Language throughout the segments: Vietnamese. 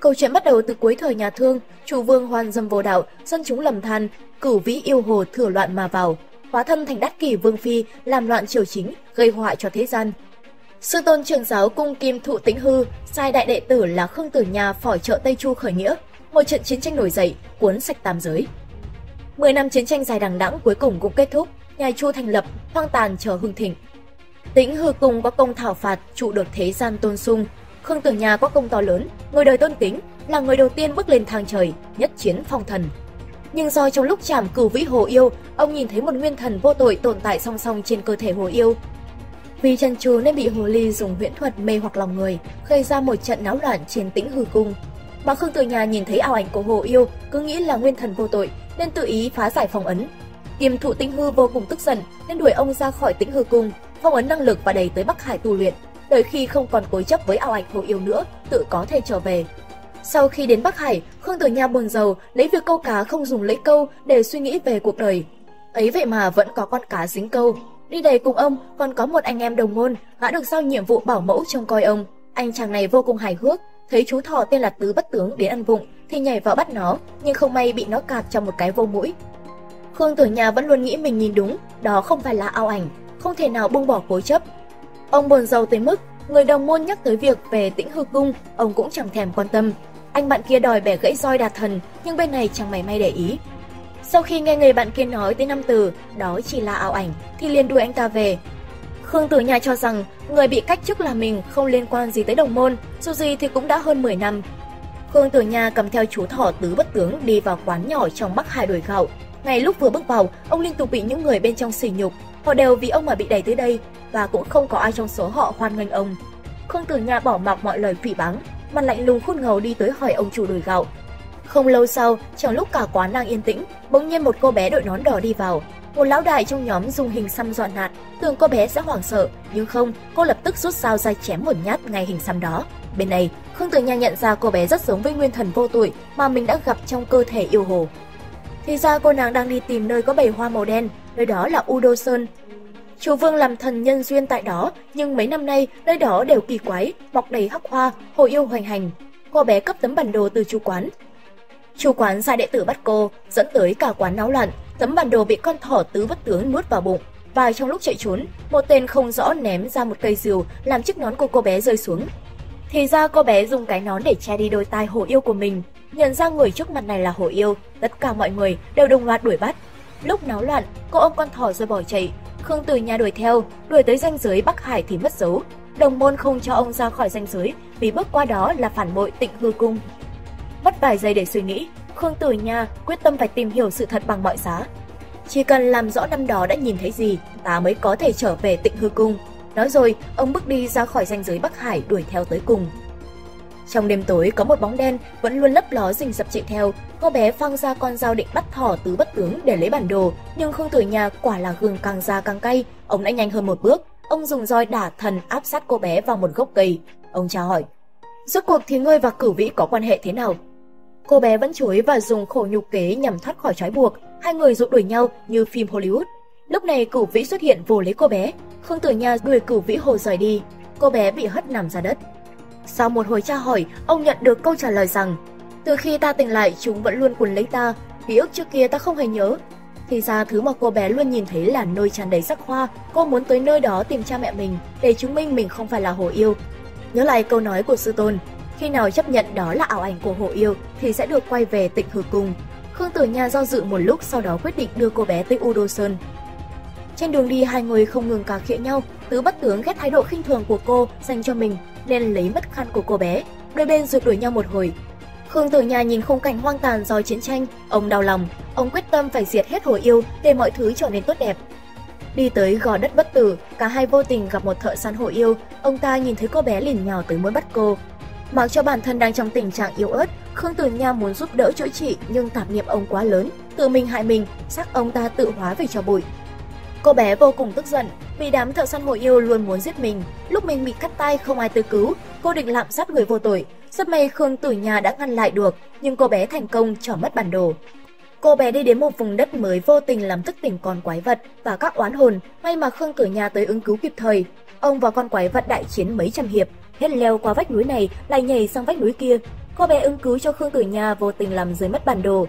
Câu chuyện bắt đầu từ cuối thời nhà Thương, chủ vương hoan dâm vô đạo, dân chúng lầm than, cửu vĩ yêu hồ thừa loạn mà vào, hóa thân thành đắc kỷ vương phi, làm loạn triều chính, gây họa cho thế gian. Sư tôn trường giáo cung kim thụ tĩnh hư, sai đại đệ tử là Khương Tử Nha phỏi trợ Tây Chu khởi nghĩa, một trận chiến tranh nổi dậy, cuốn sạch tam giới. Mười năm chiến tranh dài đằng đẵng cuối cùng cũng kết thúc, nhà Chu thành lập, hoang tàn chờ hưng thịnh. Tĩnh hư cùng có công thảo phạt, trụ được thế gian tôn sung. Khương Tử Nha có công to lớn, người đời tôn kính, là người đầu tiên bước lên thang trời, nhất chiến phong thần. Nhưng do trong lúc chạm cửu vĩ hồ yêu, ông nhìn thấy một nguyên thần vô tội tồn tại song song trên cơ thể hồ yêu. Vì chân chú nên bị hồ ly dùng huyễn thuật mê hoặc lòng người, gây ra một trận náo loạn trên tĩnh hư cung. Mà Khương Tử Nha nhìn thấy ảo ảnh của hồ yêu, cứ nghĩ là nguyên thần vô tội, nên tự ý phá giải phong ấn. Kiềm thụ tĩnh hư vô cùng tức giận nên đuổi ông ra khỏi tĩnh hư cung, phong ấn năng lực và đẩy tới Bắc Hải tu luyện. Đợi khi không còn cố chấp với ảo ảnh hồ yêu nữa, tự có thể trở về. Sau khi đến Bắc Hải, Khương Tử Nha buồn giàu, lấy việc câu cá không dùng lấy câu để suy nghĩ về cuộc đời. Ấy vậy mà vẫn có con cá dính câu. Đi đầy cùng ông còn có một anh em đồng môn, gã được giao nhiệm vụ bảo mẫu trông coi ông. Anh chàng này vô cùng hài hước, thấy chú thỏ tên là Tứ Bất Tướng đến ăn vụng thì nhảy vào bắt nó, nhưng không may bị nó cạp trong một cái vô mũi. Khương Tử Nha vẫn luôn nghĩ mình nhìn đúng, đó không phải là ao ảnh, không thể nào buông bỏ cố chấp. Ông buồn giàu tới mức người đồng môn nhắc tới việc về Tĩnh Hư cung, ông cũng chẳng thèm quan tâm. Anh bạn kia đòi bẻ gãy roi đạt thần, nhưng bên này chẳng mảy may để ý. Sau khi nghe người bạn kia nói tới năm từ, đó chỉ là ảo ảnh, thì liền đuổi anh ta về. Khương Tử Nha cho rằng người bị cách chức là mình không liên quan gì tới đồng môn, dù gì thì cũng đã hơn 10 năm. Khương Tử Nha cầm theo chú thỏ tứ bất tướng đi vào quán nhỏ trong Bắc Hải đổi gạo. Ngay lúc vừa bước vào, ông liên tục bị những người bên trong sỉ nhục. Họ đều vì ông mà bị đẩy tới đây và cũng không có ai trong số họ hoan nghênh ông. Khương Tử Nha bỏ mặc mọi lời phỉ báng, mặt lạnh lùng khôn ngầu đi tới hỏi ông chủ đùi gạo. Không lâu sau, trong lúc cả quán đang yên tĩnh, bỗng nhiên một cô bé đội nón đỏ đi vào. Một lão đại trong nhóm dùng hình xăm dọa nạt, tưởng cô bé sẽ hoảng sợ, nhưng không, cô lập tức rút dao ra chém một nhát ngay hình xăm đó. Bên này, Khương Tử Nha nhận ra cô bé rất giống với nguyên thần vô tuổi mà mình đã gặp trong cơ thể yêu hồ. Thì ra cô nàng đang đi tìm nơi có bầy hoa màu đen, nơi đó là Udo Sơn. Chủ vương làm thần nhân duyên tại đó, nhưng mấy năm nay nơi đó đều kỳ quái, mọc đầy hắc hoa, hồ yêu hoành hành. Cô bé cấp tấm bản đồ từ chủ quán. Chủ quán sai đệ tử bắt cô, dẫn tới cả quán náo loạn, tấm bản đồ bị con thỏ tứ bất tướng nuốt vào bụng. Và trong lúc chạy trốn, một tên không rõ ném ra một cây rìu làm chiếc nón của cô bé rơi xuống. Thì ra cô bé dùng cái nón để che đi đôi tai hồ yêu của mình. Nhận ra người trước mặt này là hồ yêu, tất cả mọi người đều đồng loạt đuổi bắt. Lúc náo loạn, cô ôm con thỏ rồi bỏ chạy. Khương Tử Nha đuổi theo, đuổi tới ranh giới Bắc Hải thì mất dấu. Đồng môn không cho ông ra khỏi ranh giới vì bước qua đó là phản bội tịnh hư cung. Mất vài giây để suy nghĩ, Khương Tử Nha quyết tâm phải tìm hiểu sự thật bằng mọi giá. Chỉ cần làm rõ năm đó đã nhìn thấy gì, ta mới có thể trở về tịnh hư cung. Nói rồi, ông bước đi ra khỏi ranh giới Bắc Hải đuổi theo tới cùng. Trong đêm tối có một bóng đen vẫn luôn lấp ló rình rập chạy theo, cô bé phang ra con dao định bắt thỏ tứ bất tướng để lấy bản đồ, nhưng Khương Tử Nhà quả là gừng càng ra càng cay, ông đã nhanh hơn một bước, ông dùng roi đả thần áp sát cô bé vào một gốc cây. Ông tra hỏi, rốt cuộc thì ngươi và cửu vĩ có quan hệ thế nào? Cô bé vẫn chối và dùng khổ nhục kế nhằm thoát khỏi trói buộc, hai người rụt đuổi nhau như phim Hollywood. Lúc này cửu vĩ xuất hiện vồ lấy cô bé, Khương Tử Nha đuổi cửu vĩ hồ rời đi, cô bé bị hất nằm ra đất. Sau một hồi tra hỏi, ông nhận được câu trả lời rằng từ khi ta tỉnh lại chúng vẫn luôn quấn lấy ta, ký ức trước kia ta không hề nhớ. Thì ra thứ mà cô bé luôn nhìn thấy là nơi tràn đầy sắc hoa, cô muốn tới nơi đó tìm cha mẹ mình để chứng minh mình không phải là hồ yêu. Nhớ lại câu nói của sư tôn, khi nào chấp nhận đó là ảo ảnh của hồ yêu thì sẽ được quay về tịnh hư cung. Khương Tử Nha do dự một lúc sau đó quyết định đưa cô bé tới Udo Sơn. Trên đường đi hai người không ngừng cà khịa nhau, Tứ Bất Tướng ghét thái độ khinh thường của cô dành cho mình nên lấy mất khăn của cô bé. Đôi bên rượt đuổi nhau một hồi. Khương Tử Nha nhìn khung cảnh hoang tàn do chiến tranh, ông đau lòng, ông quyết tâm phải diệt hết hồ yêu để mọi thứ trở nên tốt đẹp. Đi tới gò đất bất tử, cả hai vô tình gặp một thợ săn hồ yêu, ông ta nhìn thấy cô bé liền nhào tới muốn bắt cô. Mặc cho bản thân đang trong tình trạng yếu ớt, Khương Tử Nha muốn giúp đỡ chữa trị nhưng tạp niệm ông quá lớn, tự mình hại mình, xác ông ta tự hóa về cho bụi. Cô bé vô cùng tức giận vì đám thợ săn hồ yêu luôn muốn giết mình. Lúc mình bị cắt tay không ai tư cứu, cô định lạm sát người vô tội. Rất may Khương Tử nhà đã ngăn lại được, nhưng cô bé thành công trở mất bản đồ. Cô bé đi đến một vùng đất mới vô tình làm thức tỉnh con quái vật và các oán hồn, may mà Khương Tử nhà tới ứng cứu kịp thời. Ông và con quái vật đại chiến mấy trăm hiệp, hết leo qua vách núi này lại nhảy sang vách núi kia. cô bé ứng cứu cho Khương Tử nhà vô tình làm rơi mất bản đồ.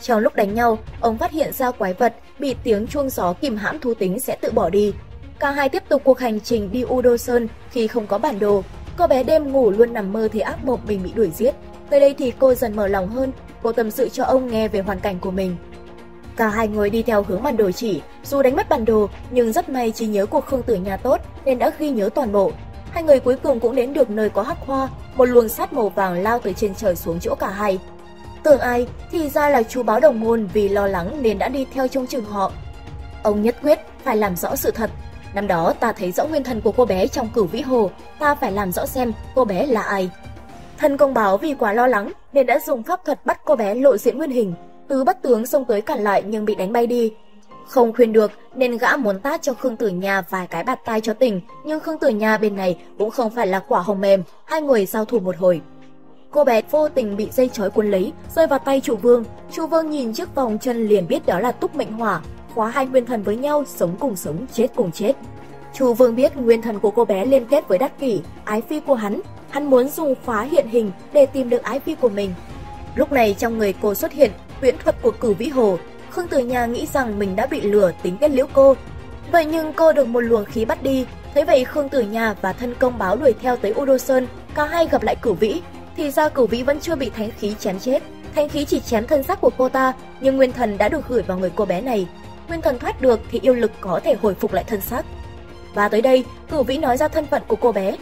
Trong lúc đánh nhau, ông phát hiện ra quái vật bị tiếng chuông gió kìm hãm thú tính sẽ tự bỏ đi. Cả hai tiếp tục cuộc hành trình đi Udo Sơn khi không có bản đồ. Cô bé đêm ngủ luôn nằm mơ thì ác mộng mình bị đuổi giết. Tới đây thì cô dần mở lòng hơn, cô tâm sự cho ông nghe về hoàn cảnh của mình. Cả hai người đi theo hướng bản đồ chỉ, dù đánh mất bản đồ nhưng rất may trí nhớ của Khương Tử Nha tốt nên đã ghi nhớ toàn bộ. Hai người cuối cùng cũng đến được nơi có hắc hoa, một luồng sắt màu vàng lao từ trên trời xuống chỗ cả hai. Tưởng ai thì ra là chú báo đồng môn vì lo lắng nên đã đi theo trông chừng họ. Ông nhất quyết phải làm rõ sự thật. Năm đó ta thấy rõ nguyên thần của cô bé trong cửu vĩ hồ, ta phải làm rõ xem cô bé là ai. Thần công báo vì quá lo lắng nên đã dùng pháp thuật bắt cô bé lộ diện nguyên hình. Tứ bất tướng xông tới cản lại nhưng bị đánh bay đi. Không khuyên được nên gã muốn tát cho Khương Tử Nha vài cái bạt tay cho tỉnh, nhưng Khương Tử Nha bên này cũng không phải là quả hồng mềm, hai người giao thủ một hồi. Cô bé vô tình bị dây chói cuốn lấy, rơi vào tay chủ vương. Chủ vương nhìn chiếc vòng chân liền biết đó là túc mệnh hỏa, khóa hai nguyên thần với nhau, sống cùng sống, chết cùng chết. Chủ vương biết nguyên thần của cô bé liên kết với đắc kỷ, ái phi của hắn. Hắn muốn dùng khóa hiện hình để tìm được ái phi của mình. Lúc này trong người cô xuất hiện huyễn thuật của cửu vĩ hồ. Khương Tử Nha nghĩ rằng mình đã bị lừa tính kết liễu cô. Vậy nhưng cô được một luồng khí bắt đi. Thế vậy Khương Tử Nha và thân công báo đuổi theo tới U Đô Sơn, cả hai gặp lại cửu vĩ, thì ra cửu vĩ vẫn chưa bị thánh khí chém chết. Thánh khí chỉ chém thân xác của cô ta, nhưng nguyên thần đã được gửi vào người cô bé này. Nguyên thần thoát được thì yêu lực có thể hồi phục lại thân xác. Và tới đây, cửu vĩ nói ra thân phận của cô bé.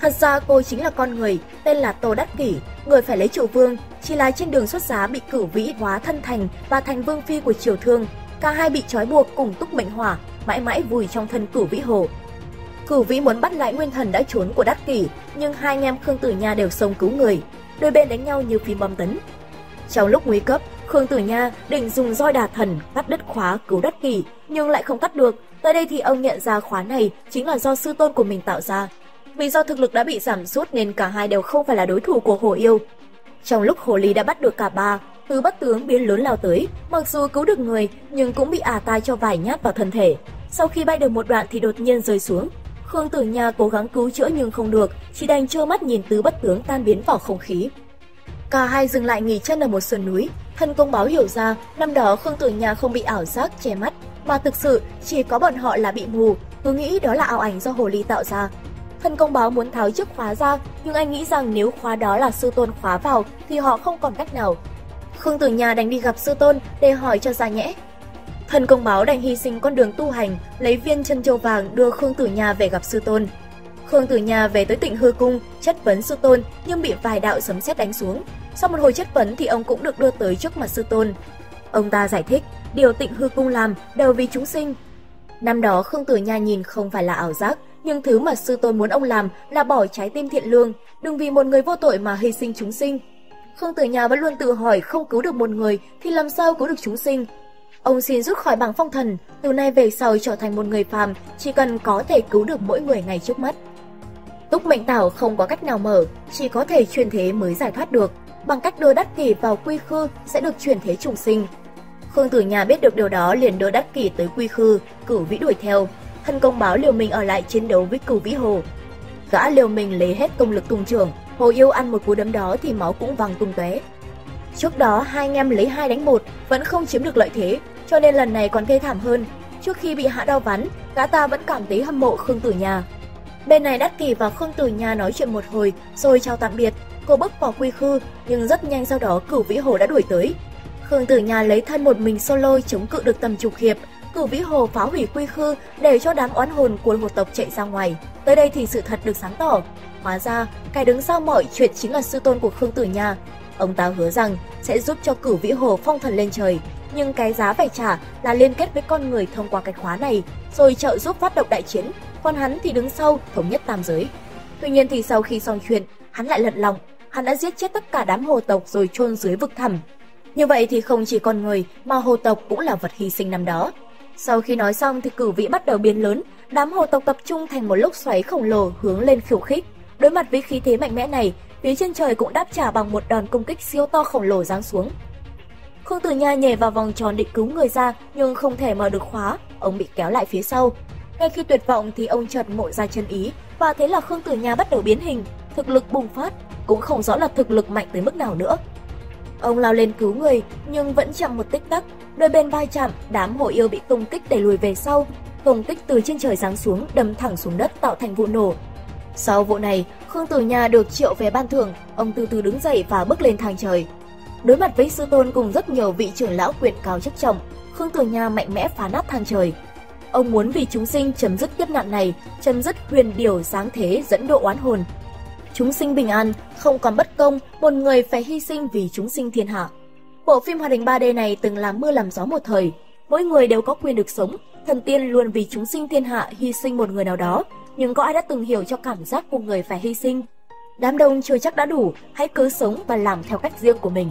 Thật ra cô chính là con người, tên là Tô Đắc Kỷ, người phải lấy chủ vương, chỉ là trên đường xuất giá bị cửu vĩ hóa thân thành và thành vương phi của triều thương. Cả hai bị trói buộc cùng túc mệnh hỏa, mãi mãi vùi trong thân cửu vĩ hồ. Cửu Vĩ muốn bắt lại nguyên thần đã trốn của Đắc Kỷ, nhưng hai anh em Khương Tử Nha đều xông cứu người, đôi bên đánh nhau như phim bom tấn. Trong lúc nguy cấp, Khương Tử Nha định dùng roi đà thần cắt đứt khóa cứu Đắc Kỷ, nhưng lại không cắt được. Tới đây thì ông nhận ra khóa này chính là do sư tôn của mình tạo ra. Vì do thực lực đã bị giảm sút nên cả hai đều không phải là đối thủ của Hồ Yêu. Trong lúc Hồ Ly đã bắt được cả ba, tứ Bất Tướng biến lớn lao tới, mặc dù cứu được người nhưng cũng bị ả tai cho vài nhát vào thân thể. Sau khi bay được một đoạn thì đột nhiên rơi xuống, Khương Tử Nha cố gắng cứu chữa nhưng không được, chỉ đành trơ mắt nhìn tứ bất tướng tan biến vào không khí. Cả hai dừng lại nghỉ chân ở một sườn núi, thân công báo hiểu ra năm đó Khương Tử Nha không bị ảo giác che mắt, mà thực sự chỉ có bọn họ là bị mù, cứ nghĩ đó là ảo ảnh do hồ ly tạo ra. Thân công báo muốn tháo chiếc khóa ra, nhưng anh nghĩ rằng nếu khóa đó là sư tôn khóa vào thì họ không còn cách nào. Khương Tử Nha đành đi gặp sư tôn để hỏi cho ra nhẽ, Thần công báo đành hy sinh con đường tu hành, lấy viên chân châu vàng đưa Khương Tử Nha về gặp sư tôn. Khương Tử Nha về tới Tịnh Hư cung, chất vấn sư tôn nhưng bị vài đạo sấm sét đánh xuống. Sau một hồi chất vấn thì ông cũng được đưa tới trước mặt sư tôn. Ông ta giải thích, điều Tịnh Hư cung làm đều vì chúng sinh. Năm đó Khương Tử Nha nhìn không phải là ảo giác, nhưng thứ mà sư tôn muốn ông làm là bỏ trái tim thiện lương, đừng vì một người vô tội mà hy sinh chúng sinh. Khương Tử Nha vẫn luôn tự hỏi không cứu được một người thì làm sao cứu được chúng sinh, Ông xin rút khỏi bảng phong thần, từ nay về sau trở thành một người phàm, chỉ cần có thể cứu được mỗi người ngày trước mắt. Túc mệnh tảo không có cách nào mở, chỉ có thể chuyển thế mới giải thoát được. Bằng cách đưa đắc kỷ vào quy khư sẽ được chuyển thế trùng sinh. Khương Tử Nhà biết được điều đó liền đưa đắc kỷ tới quy khư, cửu vĩ đuổi theo. Thân công báo liều mình ở lại chiến đấu với cửu vĩ hồ. Gã liều mình lấy hết công lực tung trưởng hồ yêu ăn một cú đấm đó thì máu cũng văng tung tóe. Trước đó hai anh em lấy hai đánh một vẫn không chiếm được lợi thế, cho nên lần này còn thê thảm hơn. Trước khi bị hạ đau vắn, gã ta vẫn cảm thấy hâm mộ Khương Tử Nhà. Bên này Đắc Kỳ và Khương Tử Nhà nói chuyện một hồi rồi chào tạm biệt. Cô bước vào quy khư, nhưng rất nhanh sau đó Cửu Vĩ Hồ đã đuổi tới. Khương Tử Nhà lấy thân một mình solo chống cự được tầm chục hiệp. Cửu Vĩ Hồ phá hủy quy khư để cho đám oán hồn của hồ tộc chạy ra ngoài. Tới đây thì sự thật được sáng tỏ. Hóa ra, cái đứng sau mọi chuyện chính là sư tôn của Khương Tử Nha. Ông ta hứa rằng sẽ giúp cho Cửu Vĩ Hồ phong thần lên trời, nhưng cái giá phải trả là liên kết với con người thông qua cái khóa này, rồi trợ giúp phát động đại chiến, còn hắn thì đứng sau thống nhất tam giới. Tuy nhiên thì sau khi xong chuyện, hắn lại lật lòng, hắn đã giết chết tất cả đám hồ tộc rồi chôn dưới vực thẳm. Như vậy thì không chỉ con người mà hồ tộc cũng là vật hy sinh năm đó. Sau khi nói xong thì cử vĩ bắt đầu biến lớn, đám hồ tộc tập trung thành một lốc xoáy khổng lồ hướng lên khiêu khích. Đối mặt với khí thế mạnh mẽ này, phía trên trời cũng đáp trả bằng một đòn công kích siêu to khổng lồ giáng xuống. Khương Tử Nha nhảy vào vòng tròn định cứu người ra nhưng không thể mở được khóa, ông bị kéo lại phía sau. Ngay khi tuyệt vọng thì ông chợt ngộ ra chân ý và thế là Khương Tử Nha bắt đầu biến hình, thực lực bùng phát. cũng không rõ là thực lực mạnh tới mức nào nữa. Ông lao lên cứu người nhưng vẫn chậm một tích tắc, đôi bên vai chạm, đám hộ yêu bị tung kích đẩy lùi về sau. tung kích từ trên trời giáng xuống đâm thẳng xuống đất tạo thành vụ nổ. Sau vụ này, Khương Tử Nha được triệu về ban thưởng, ông từ từ đứng dậy và bước lên thang trời. Đối mặt với sư tôn cùng rất nhiều vị trưởng lão quyền cao chức trọng, Khương Tử Nha mạnh mẽ phá nát thang trời. Ông muốn vì chúng sinh chấm dứt kiếp nạn này, chấm dứt huyền điều sáng thế dẫn độ oán hồn. Chúng sinh bình an, không còn bất công, một người phải hy sinh vì chúng sinh thiên hạ. Bộ phim hoạt hình 3D này từng làm mưa làm gió một thời, mỗi người đều có quyền được sống, thần tiên luôn vì chúng sinh thiên hạ hy sinh một người nào đó, nhưng có ai đã từng hiểu cho cảm giác của người phải hy sinh? Đám đông chưa chắc đã đủ, hãy cứ sống và làm theo cách riêng của mình.